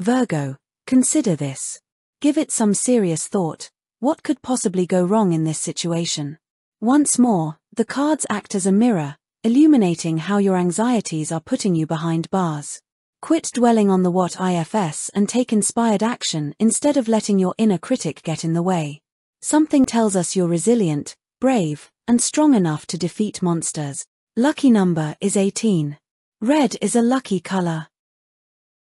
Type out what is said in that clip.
Virgo, consider this. Give it some serious thought. What could possibly go wrong in this situation? Once more, the cards act as a mirror, illuminating how your anxieties are putting you behind bars. Quit dwelling on the what ifs and take inspired action instead of letting your inner critic get in the way. Something tells us you're resilient, brave, and strong enough to defeat monsters. Lucky number is 18. Red is a lucky color.